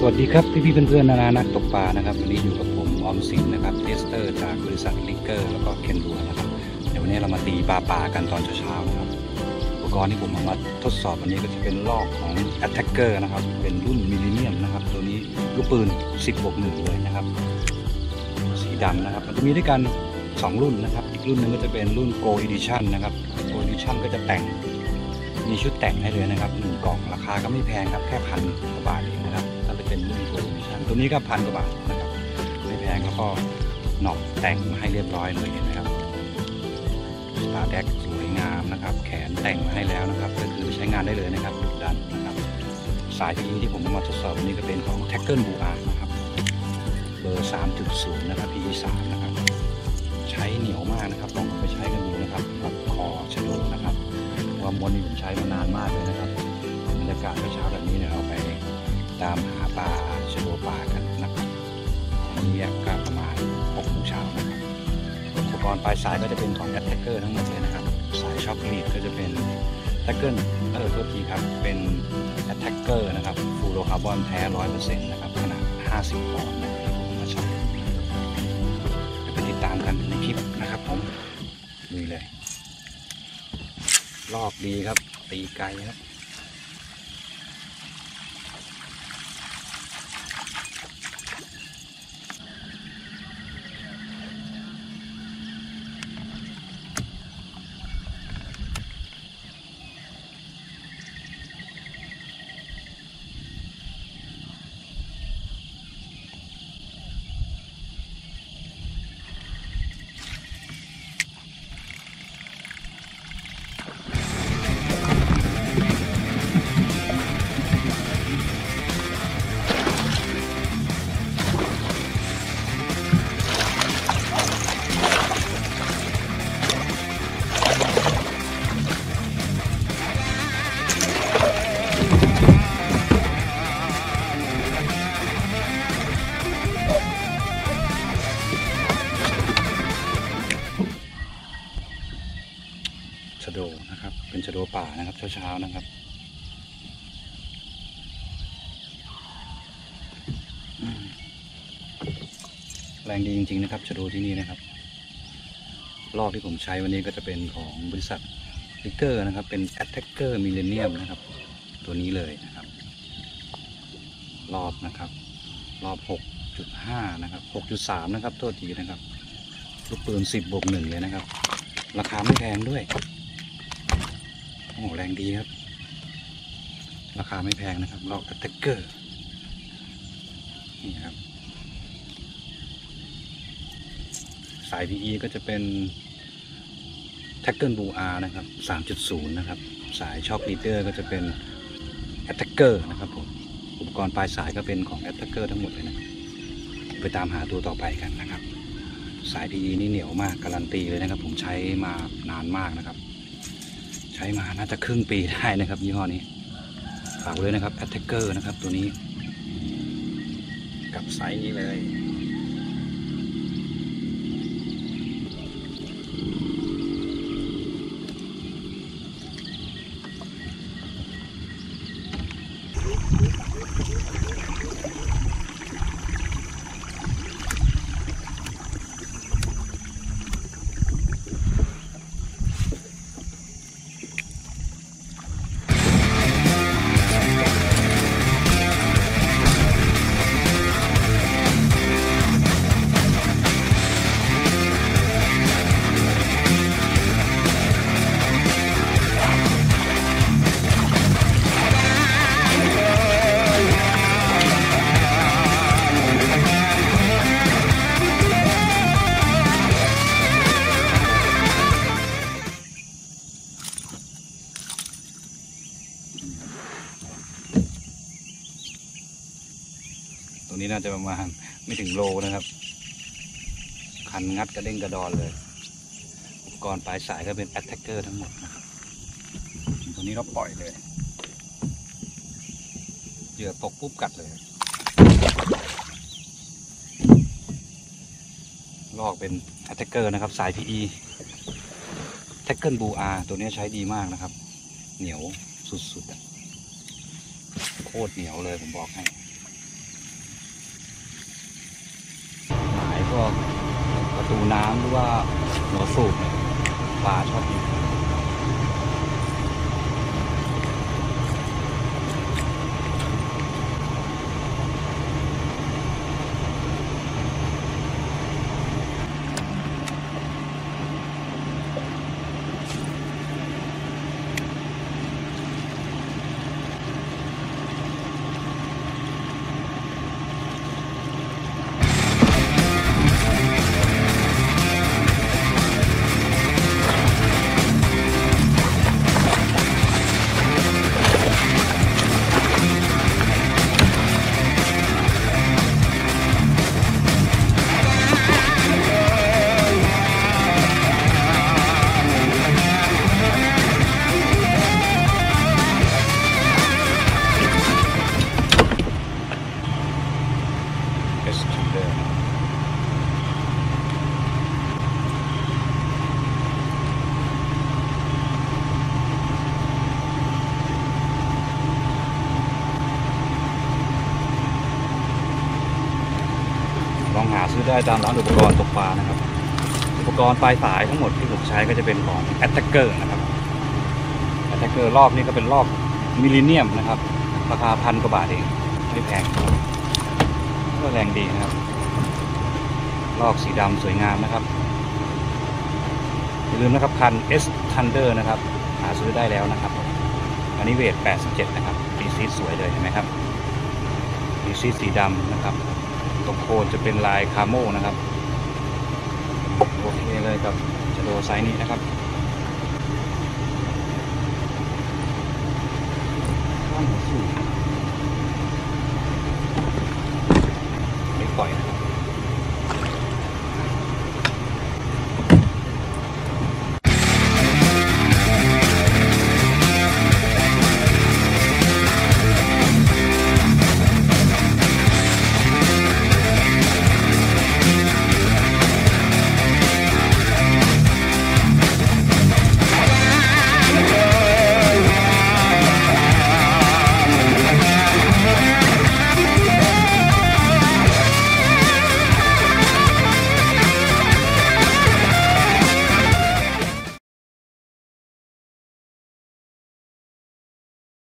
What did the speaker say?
สวัสดีครับพี่พี่ๆเพื่อนๆน้าๆนักตกปลานะครับวันนี้อยู่กับผมออมสินนะครับ tester จากบริษัท RIGGER แล้วก็เคนดัวนะครับเดี๋ยววันนี้เรามาตีปลาป่ากันตอนเช้าๆนะครับอุปกรณ์ที่ผมเอามาทดสอบวันนี้ก็จะเป็นรอกของ Attacker นะครับเป็นรุ่น Millennium นะครับตัวนี้ลูกปืน 10บวกหนึ่งเลยนะครับ สีดำนะครับมันจะมีด้วยกัน 2 รุ่นนะครับ อีกรุ่นหนึงก็จะเป็นรุ่น Gold Edition นะครับ Gold Edition ก็จะแต่งมีชุดแต่งให้เลยนะครับหนึ่งกล่องราคาก็ไม่แพงครับแค่พันกว่าบาทเอง นะครับถ้าไปเป็นรุ่น Go Edition ตัวนี้ก็พันกว่าบาทนะครับไม่แพงแล้วก็หนอกแต่งมาให้เรียบร้อยเลยเห็นไหมครับตาแดกสวยงามนะครับ แขนแต่งมาให้แล้วนะครับ ก็คือใช้งานได้เลยนะครับดุดันนะครับ สายพีที่ผมมาทดสอบวันนี้ก็เป็นของ t a c k l e b u a นะครับเบอร์ 3.0 นะครับ PE 3นะครับ ใช้เหนียวมากนะครับลองไปใช้กันดูนะครับกับคอชะโดนะครับเพราะว่ามวนนี้ผมใช้มานานมากเลยนะครับบรรยากาศเช้าแบบนี้เนี่ยเราไป ตามหาปลาชโดป่ากันนะครับอันนี้ก็ประมาณ6โมงเช้านะครับอุปกรณ์ปลายสายก็จะเป็นของ Attacker ทั้งหมดเลยนะครับ สายช็อคลีดก็จะเป็น t a c k e เออโทษทีครับ เป็น Attacker นะครับฟูโรคาร์บอนแท้100%นะครับขนาด 50ปอนด์นะครับผมมาช้เดี๋ยวไปติดตามกันในคลิปนะครับผมลุยเลย ลอกดีครับ ตีไกลครับ โดนะครับ เป็นชะโดป่านะครับเช้าๆนะครับแรงดีจริง ๆ นะครับชะโดที่นี่นะครับลอกที่ผมใช้วันนี้ก็จะเป็นของบริษัทลิเกอร์นะครับ เป็น Attacker Millennium นะครับ ตัวนี้เลยนะครับ รอบนะครับ รอบ 6.5 นะครับ 6.3 นะครับ โทษทีนะครับ ลูกปืน 10บวกหนึ่งเลยนะครับ ราคาไม่แพงด้วย โอ้โหแรงดีครับ ราคาไม่แพงนะครับลอกอัตเกอร์ นี่ครับ สาย PE ก็จะเป็น t a c k l e b u R นะครับ 3.0 นะครับ สายช็อคลีเดอร์ก็จะเป็น Attacker นะครับผม อุปกรณ์ปลายสายก็เป็นของ Attacker ทั้งหมดเลยนะ ไปตามหาตัวต่อไปกันนะครับ สาย PE นี่เหนียวมาก การันตีเลยนะครับ ผมใช้มานานมากนะครับ ใช้มาน่าจะครึ่งปีได้นะครับยี่ห้อนี้ฝากเลยนะครับ Attacker นะครับตัวนี้ กับไซส์นี้เลย ตรงนี้น่าจะประมาณไม่ถึงโลนะครับ คันงัดกระเด้งกระดอนเลย อุปกรณ์ปลายสายก็เป็น Attacker ทั้งหมดนะครับ ตัวนี้เราปล่อยเลยเหยื่อตกปุ๊บกัดเลย ลอกเป็น Attacker นะครับ สาย PE t a c k l e b u R ตัวนี้ใช้ดีมากนะครับ เหนียวสุดๆโคตรเหนียวเลยผมบอกให้ วกประตู น้ำหรือว่าหัวสูบเนี่ยปลาชอบกิน ลองหาซื้อได้ตามร้านอุปกรณ์ตกปลานะครับ อุปกรณ์ปลายสายทั้งหมดที่ผมใช้ก็จะเป็นของ a t t a c k e r นะครับ a t t a c k e r รอบนี้ก็เป็นรอบมิลลิเนียมนะครับ ราคาพันกว่าบาทเองไม่แพงก็แรงดีนะครับ ลอกสีดำสวยงามนะครับอย่าลืมนะครับคัน S Thunder นะครับ หาซื้อได้แล้วนะครับอันนี้เวท 87 นะครับดีซีสวยเลยเห็นไหมครับดีซีสีดำนะครับ ตรงโคนจะเป็นลายคาโม่นะครับโอเคเลยครับจะโดไซส์นี้นะครับไม่ปล่อยนะครับ